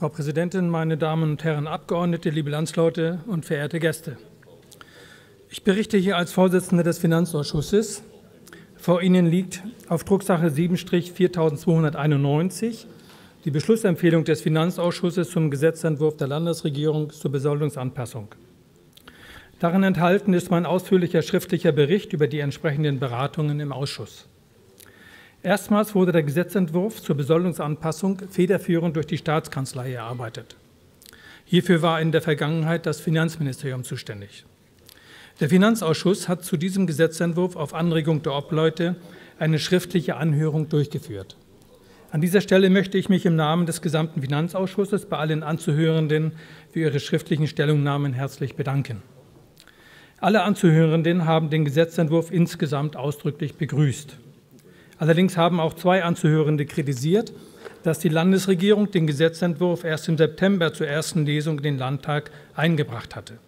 Frau Präsidentin, meine Damen und Herren Abgeordnete, liebe Landsleute und verehrte Gäste. Ich berichte hier als Vorsitzender des Finanzausschusses. Vor Ihnen liegt auf Drucksache 7-4291 die Beschlussempfehlung des Finanzausschusses zum Gesetzentwurf der Landesregierung zur Besoldungsanpassung. Darin enthalten ist mein ausführlicher schriftlicher Bericht über die entsprechenden Beratungen im Ausschuss. Erstmals wurde der Gesetzentwurf zur Besoldungsanpassung federführend durch die Staatskanzlei erarbeitet. Hierfür war in der Vergangenheit das Finanzministerium zuständig. Der Finanzausschuss hat zu diesem Gesetzentwurf auf Anregung der Obleute eine schriftliche Anhörung durchgeführt. An dieser Stelle möchte ich mich im Namen des gesamten Finanzausschusses bei allen Anzuhörenden für ihre schriftlichen Stellungnahmen herzlich bedanken. Alle Anzuhörenden haben den Gesetzentwurf insgesamt ausdrücklich begrüßt. Allerdings haben auch zwei Anzuhörende kritisiert, dass die Landesregierung den Gesetzentwurf erst im September zur ersten Lesung in den Landtag eingebracht hatte.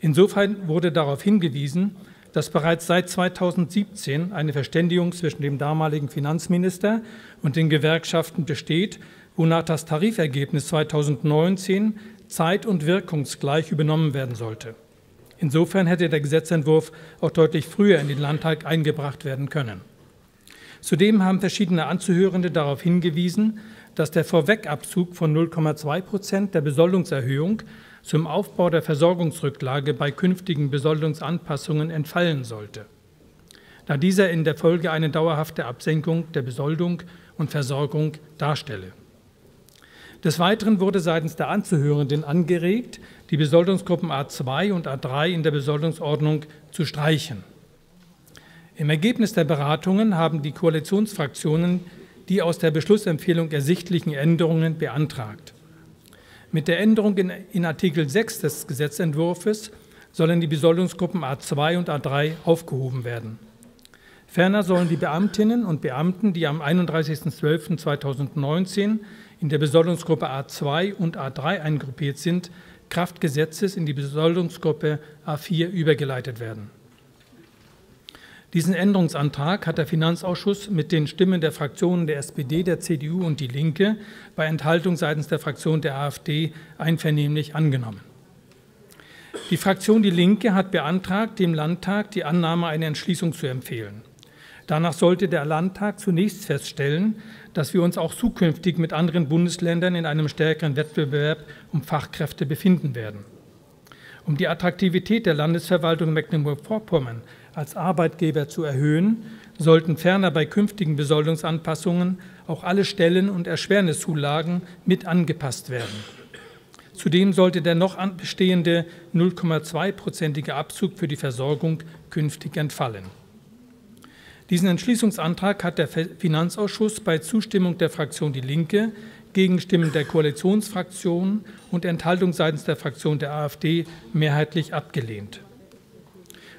Insofern wurde darauf hingewiesen, dass bereits seit 2017 eine Verständigung zwischen dem damaligen Finanzminister und den Gewerkschaften besteht, wonach das Tarifergebnis 2019 zeit- und wirkungsgleich übernommen werden sollte. Insofern hätte der Gesetzentwurf auch deutlich früher in den Landtag eingebracht werden können. Zudem haben verschiedene Anzuhörende darauf hingewiesen, dass der Vorwegabzug von 0,2 Prozent der Besoldungserhöhung zum Aufbau der Versorgungsrücklage bei künftigen Besoldungsanpassungen entfallen sollte, da dieser in der Folge eine dauerhafte Absenkung der Besoldung und Versorgung darstelle. Des Weiteren wurde seitens der Anzuhörenden angeregt, die Besoldungsgruppen A2 und A3 in der Besoldungsordnung zu streichen. Im Ergebnis der Beratungen haben die Koalitionsfraktionen die aus der Beschlussempfehlung ersichtlichen Änderungen beantragt. Mit der Änderung in, in, Artikel 6 des Gesetzentwurfs sollen die Besoldungsgruppen A2 und A3 aufgehoben werden. Ferner sollen die Beamtinnen und Beamten, die am 31.12.2019 in der Besoldungsgruppe A2 und A3 eingruppiert sind, Kraft Gesetzes in die Besoldungsgruppe A4 übergeleitet werden. Diesen Änderungsantrag hat der Finanzausschuss mit den Stimmen der Fraktionen der SPD, der CDU und Die Linke bei Enthaltung seitens der Fraktion der AfD einvernehmlich angenommen. Die Fraktion Die Linke hat beantragt, dem Landtag die Annahme einer Entschließung zu empfehlen. Danach sollte der Landtag zunächst feststellen, dass wir uns auch zukünftig mit anderen Bundesländern in einem stärkeren Wettbewerb um Fachkräfte befinden werden. Um die Attraktivität der Landesverwaltung Mecklenburg-Vorpommern als Arbeitgeber zu erhöhen, sollten ferner bei künftigen Besoldungsanpassungen auch alle Stellen- und Erschwerniszulagen mit angepasst werden. Zudem sollte der noch bestehende 0,2-prozentige Abzug für die Versorgung künftig entfallen. Diesen Entschließungsantrag hat der Finanzausschuss bei Zustimmung der Fraktion Die Linke, Gegenstimmen der Koalitionsfraktionen und Enthaltung seitens der Fraktion der AfD mehrheitlich abgelehnt.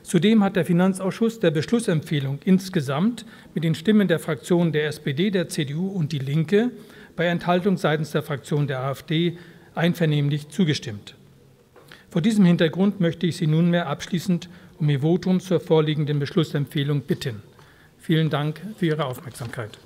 Zudem hat der Finanzausschuss der Beschlussempfehlung insgesamt mit den Stimmen der Fraktionen der SPD, der CDU und Die Linke bei Enthaltung seitens der Fraktion der AfD einvernehmlich zugestimmt. Vor diesem Hintergrund möchte ich Sie nunmehr abschließend um Ihr Votum zur vorliegenden Beschlussempfehlung bitten. Vielen Dank für Ihre Aufmerksamkeit.